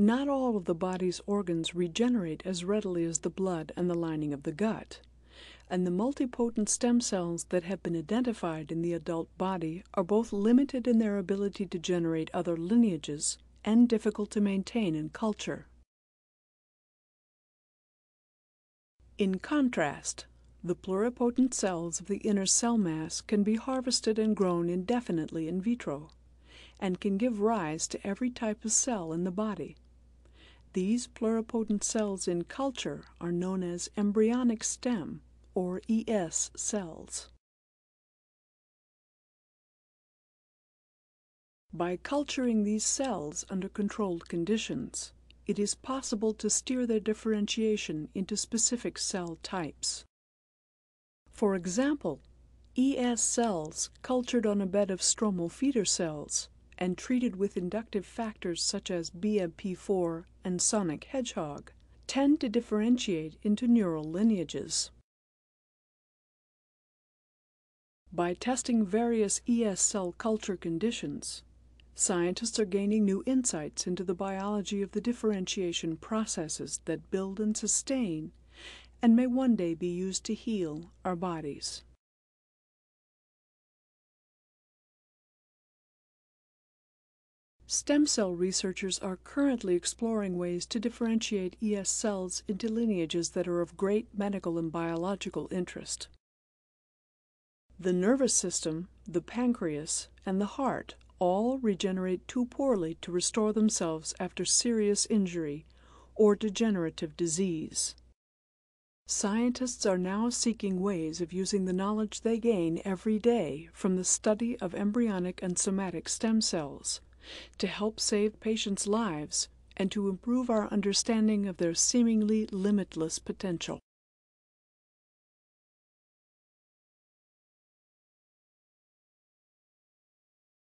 Not all of the body's organs regenerate as readily as the blood and the lining of the gut, and the multipotent stem cells that have been identified in the adult body are both limited in their ability to generate other lineages and difficult to maintain in culture. In contrast, the pluripotent cells of the inner cell mass can be harvested and grown indefinitely in vitro, and can give rise to every type of cell in the body. These pluripotent cells in culture are known as embryonic stem, or ES cells. By culturing these cells under controlled conditions, it is possible to steer their differentiation into specific cell types. For example, ES cells cultured on a bed of stromal feeder cells and treated with inductive factors such as BMP4 and sonic hedgehog tend to differentiate into neural lineages. By testing various ES cell culture conditions, scientists are gaining new insights into the biology of the differentiation processes that build and sustain and may one day be used to heal our bodies. Stem cell researchers are currently exploring ways to differentiate ES cells into lineages that are of great medical and biological interest. The nervous system, the pancreas, and the heart all regenerate too poorly to restore themselves after serious injury or degenerative disease. Scientists are now seeking ways of using the knowledge they gain every day from the study of embryonic and somatic stem cells to help save patients' lives and to improve our understanding of their seemingly limitless potential.